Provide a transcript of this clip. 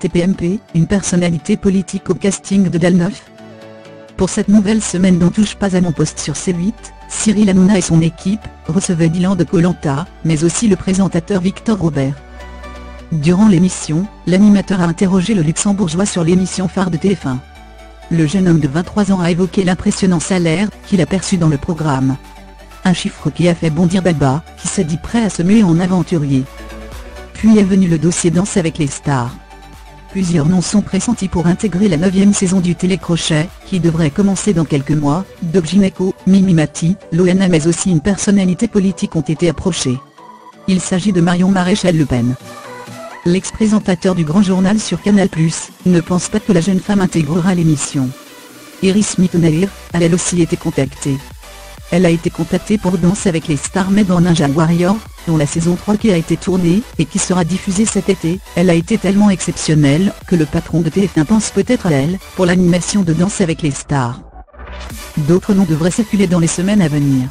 TPMP, une personnalité politique au casting de Dalneuf Pour cette nouvelle semaine dont touche pas à mon poste sur C8, Cyril Hanouna et son équipe, recevaient Dylan de Colanta, mais aussi le présentateur Victor Robert. Durant l'émission, l'animateur a interrogé le luxembourgeois sur l'émission phare de TF1. Le jeune homme de 23 ans a évoqué l'impressionnant salaire qu'il a perçu dans le programme. Un chiffre qui a fait bondir Baba, qui s'est dit prêt à se muer en aventurier. Puis est venu le dossier Danse avec les stars. Plusieurs noms sont pressentis pour intégrer la 9 saison du télécrochet, qui devrait commencer dans quelques mois, Doc Gineco, Mimi Mati, Loana mais aussi une personnalité politique ont été approchés. Il s'agit de Marion Maréchal Le Pen. L'ex-présentateur du Grand Journal sur Canal+, ne pense pas que la jeune femme intégrera l'émission. Iris Mittenheir, a elle aussi été contactée. Elle a été contactée pour Danse avec les stars mais dans Ninja Warrior, dont la saison 3 qui a été tournée, et qui sera diffusée cet été, elle a été tellement exceptionnelle, que le patron de TF1 pense peut-être à elle, pour l'animation de Danse avec les stars. D'autres noms devraient circuler dans les semaines à venir.